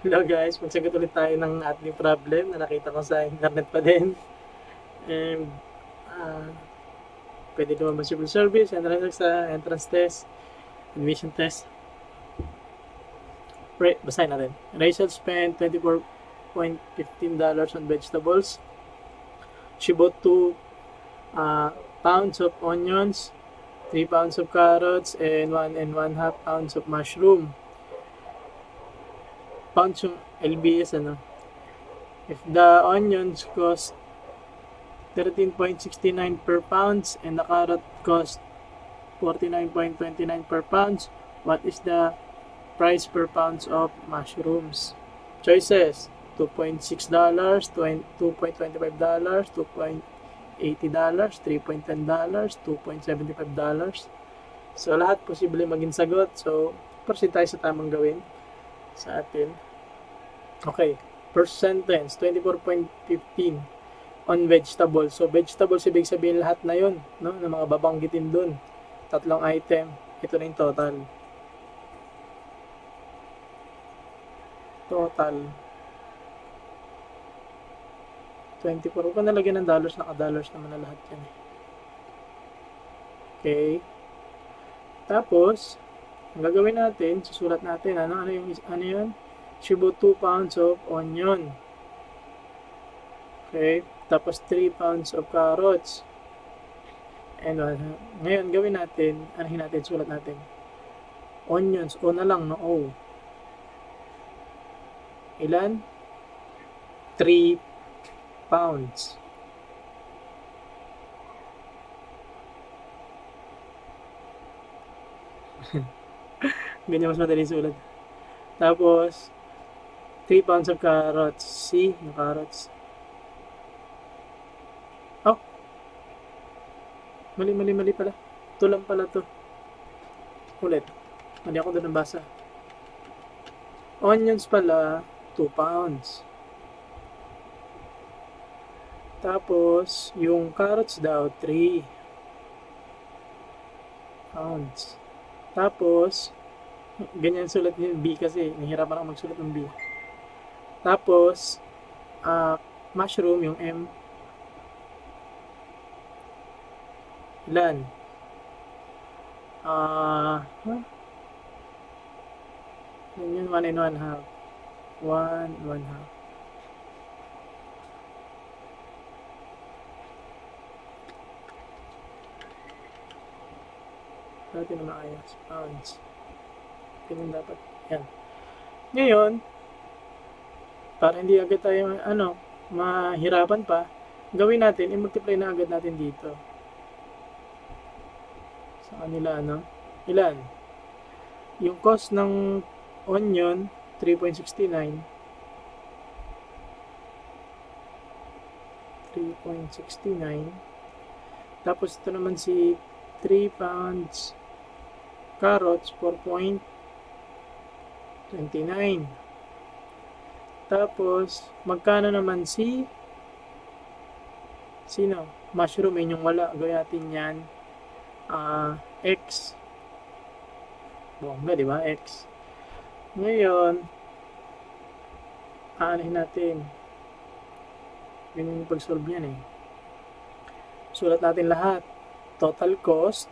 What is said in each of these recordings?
Hello guys, magsagot ulit tayo ng ating problem na nakita ko sa internet pa din. And, uh, pwede naman ba civil service, entrance sa entrance test, admission test. Right, basahin natin. Rachel spent $24.15 on vegetables. She bought 2 uh, pounds of onions, 3 pounds of carrots, and 1 and 1 half pounds of mushroom. Pounds yung LBS, ano? If the onions cost 13.69 per pounds and the carrot cost 49.29 per pounds, what is the price per pounds of mushrooms? Choices, $2.6, $2.25, $2.80, $3.10, $2.75. So, lahat posible maging sagot. So, proceed tayo sa tamang gawin sa atin. Okay. First sentence, 24.15 on vegetables. So, vegetables, ibig sabihin lahat na yun, no? na mga babanggitin dun. Tatlong item. Ito na yung total. Total. 24. Huwag ka nalagyan ng dollars, naka-dollars naman na lahat yan. eh. Okay. Tapos, ang gagawin natin, susulat natin, ano, ano yung, ano yun? She bought 2 pounds of onion. Okay. Tapos 3 pounds of carrots. And uh, ngayon, gawin natin, anahin natin, sulat natin. Onions, O na lang, no? O. Ilan? 3 pounds. Ganyan mas madali sulat. Tapos, 3 pounds of carrots. See, yung carrots. Oh. Mali, mali, mali pala. Ito lang pala to. Ulit. Mali ako doon nabasa. Onions pala, 2 pounds. Tapos, yung carrots daw, 3 pounds. Tapos, ganyan sulat yung B kasi, nahihirapan ako magsulat ng B. Tapos, ah, mushroom, yung M. Ilan? Ah, huh? Yun one and one half. One, one half. natin na maayos. Pounds. Ganun dapat. Yan. Ngayon, para hindi agad tayo, ano, mahirapan pa, gawin natin, i-multiply na agad natin dito. Sa kanila, ano? Ilan? Yung cost ng onion, 3.69. 3.69. Tapos ito naman si 3 pounds carrots 4.29 tapos magkano naman si sino? Mushroom yun yung wala. Gawin natin yan. Uh, x. Bongga di ba? X. Ngayon aanahin natin. Yun yung pag-solve yan eh. Sulat natin lahat. Total cost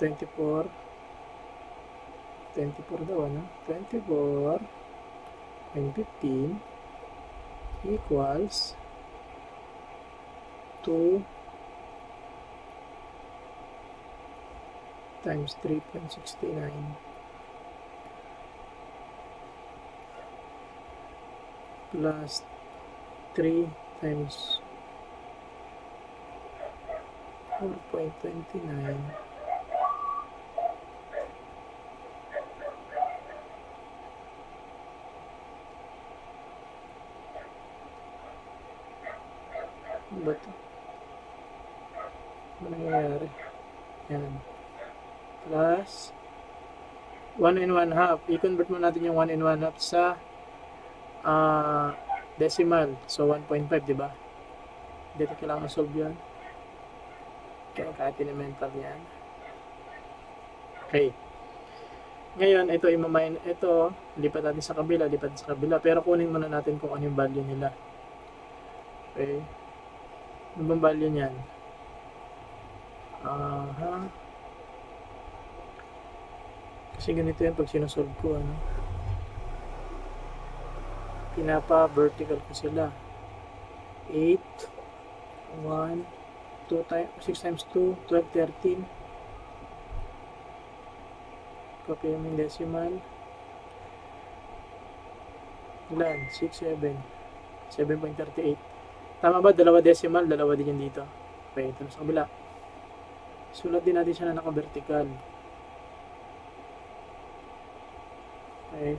24 24 daw ano? 24 and 15 equals 2 times 3.69 plus 3 times 4.29 Ba ito? Ano nangyayari? Yan. Plus 1 and 1 half. I-convert mo natin yung 1 and 1 half sa uh, decimal. So 1.5, di ba? Dito kailangan solve yun. Kaya kahit elemental yan. Okay. Ngayon, ito imamain, ito, lipat natin sa kabila, lipat sa kabila. Pero kunin muna natin kung ano yung value nila. Okay. Ano bang value niyan? Aha. Kasi ganito yan pag sinusolve ko, ano. Pinapa-vertical ko sila. 8, 1, 2 times, 6 times 2, 12, 13. Copy mo yung decimal. Ilan? 6, 7. 7.38. Tama ba? Dalawa decimal, dalawa din yan dito. Okay, ito sa kabila. Sulat din natin siya na naka-vertical. Okay.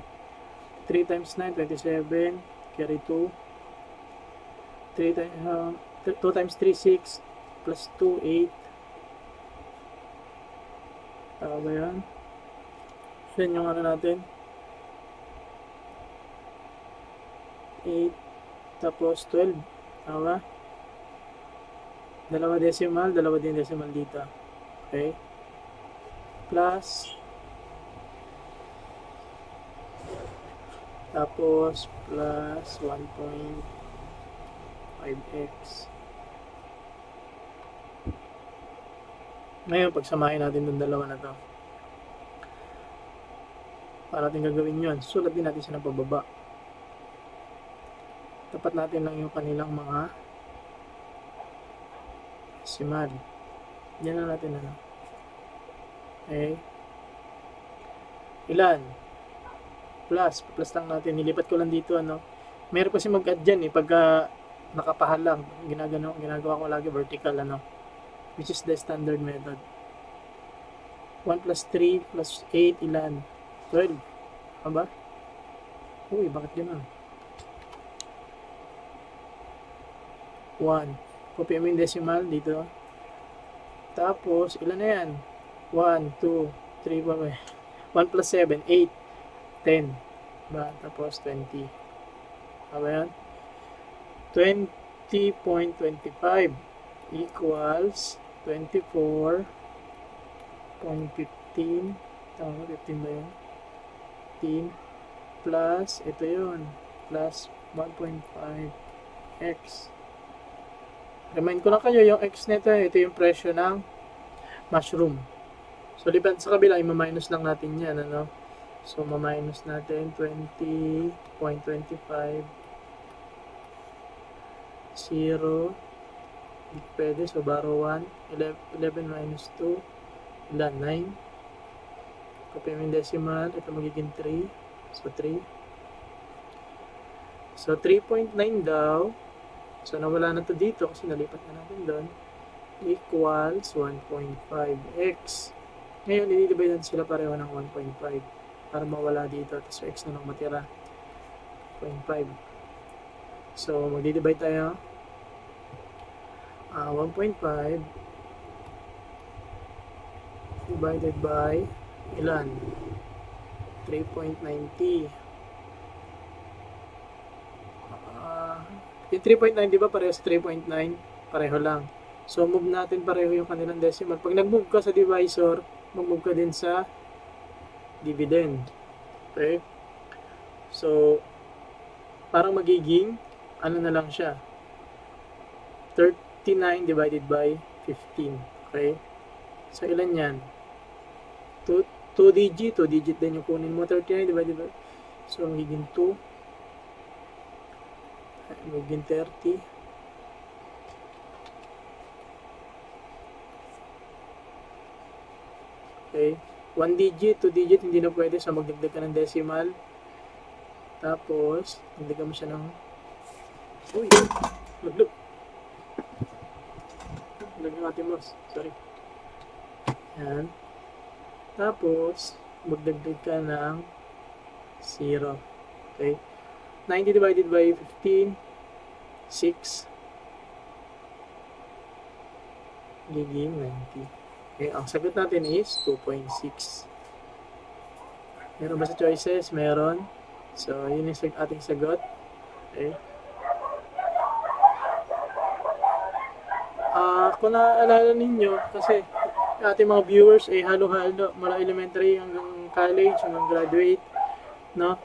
3 times 9, 27. Carry 2. 3 times, uh, 2 times 3, 6. Plus 2, 8. Tama ba yan? Yan yung ano natin. 8. Tapos 12. Tama? Dalawa decimal, dalawa din decimal dito. Okay? Plus tapos plus 1.5x ngayon pagsamahin natin yung dalawa na to para natin gagawin yun sulat din natin siya ng pababa tapat natin lang yung kanilang mga simal yan na natin ano okay ilan plus, plus lang natin. Nilipat ko lang dito, ano. Meron kasi mag-add dyan, eh, pagka nakapahal lang. Ginagano, ginagawa ko lagi vertical, ano. Which is the standard method. 1 plus 3 plus 8, ilan? 12. Ano ba? Uy, bakit gano'n? 1. Copy mo yung decimal dito. Tapos, ilan na yan? 1, 2, 3, 1 plus 7, 8. 10. Ba? Tapos 20. Tama yan? 20.25 equals 24.15 tama ba? 15 ba yun? 15 plus, ito yun, plus 1.5x. Remind ko lang kayo, yung x nito, ito yung presyo ng mushroom. So, liban sa kabila, i-minus lang natin yan, ano? So, ma-minus natin 20.25 0 Hindi pwede. So, baro 1 11, minus 2 ilan? 9 Copy mo yung decimal. Ito magiging 3 So, 3 So, 3.9 daw So, nawala na to dito kasi nalipat na natin doon equals 1.5x ngayon, i-divide natin sila pareho ng 1.5 para mawala dito. Tapos x na lang matira. 0.5. So, magdi-divide tayo. Uh, 1.5 divided by ilan? 3.90. Uh, yung 3.9, di ba pareho sa 3.9? Pareho lang. So, move natin pareho yung kanilang decimal. Pag nag-move ka sa divisor, mag-move ka din sa dividend. Okay? So, parang magiging, ano na lang siya, 39 divided by 15. Okay? So, ilan yan? 2, 2 digit, 2 digit din yung kunin mo. 39 divided by, so, magiging 2. Magiging 30. Okay? 1 digit, 2 digit, hindi na pwede. So, magdagdag ka ng decimal. Tapos, dagdagan mo siya ng... Uy! Look, look! Lagyan natin mo. Sorry. Yan. Tapos, magdagdag ka ng 0. Okay? 90 divided by 15, 6. Giging 90. Okay, ang sagot natin is 2.6. Meron ba sa choices? Meron. So, yun yung ating sagot. Okay. Uh, kung naaalala ninyo, kasi ating mga viewers ay eh, halo-halo, mula elementary hanggang college, hanggang graduate, no?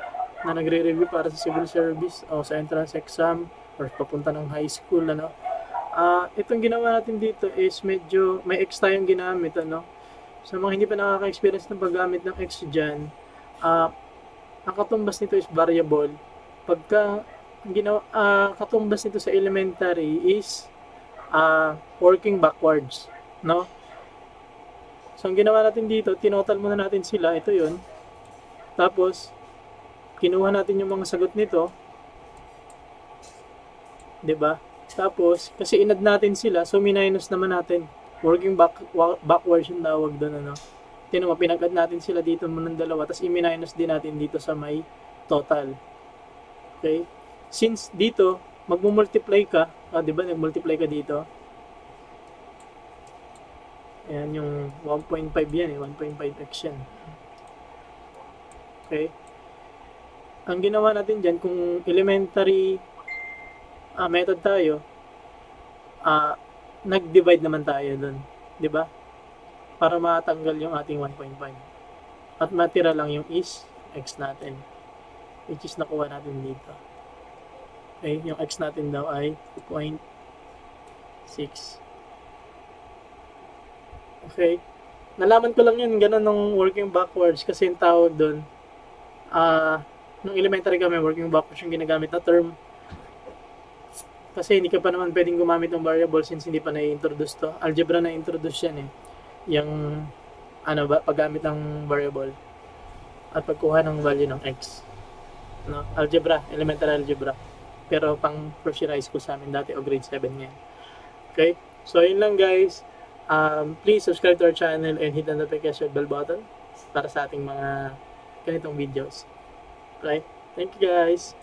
Na nagre-review para sa civil service o sa entrance exam or papunta ng high school, ano? Ah, itong ginawa natin dito is medyo may X tayong ginamit, ano? Sa mga hindi pa nakaka-experience ng paggamit ng X dyan, ah, ang katumbas nito is variable. Pagka ginawa, ah, katumbas nito sa elementary is ah, working backwards, no? So, ang ginawa natin dito, tinotal muna natin sila, ito yun. Tapos, kinuha natin yung mga sagot nito, 'di ba? Tapos, kasi inad natin sila, so minus naman natin. Working back, wa- backwards yung tawag doon, ano. Tinan mo, natin sila dito muna ng dalawa, tapos i-minus din natin dito sa may total. Okay? Since dito, magmumultiply ka, ah, di ba, nag-multiply ka dito. Ayan, yung 1.5 yan eh, 1.5x yan. Okay? Ang ginawa natin dyan, kung elementary ah, method tayo, ah, nag-divide naman tayo dun. Ba? Para matanggal yung ating 1.5. At matira lang yung is x natin. Which is nakuha natin dito. Okay, yung x natin daw ay 2.6. Okay. Nalaman ko lang yun, ganun nung working backwards kasi yung tawag doon, ah, nung elementary kami, working backwards yung ginagamit na term. Kasi hindi ka pa naman pwedeng gumamit ng variable since hindi pa na-introduce to. Algebra na-introduce yan eh. Yung, ano ba, paggamit ng variable. At pagkuha ng value ng x. No? Algebra, elementary algebra. Pero pang first year high school sa amin dati o grade 7 ngayon. Okay? So, yun lang guys. Um, please subscribe to our channel and hit the notification bell button para sa ating mga ganitong videos. Okay? Thank you guys.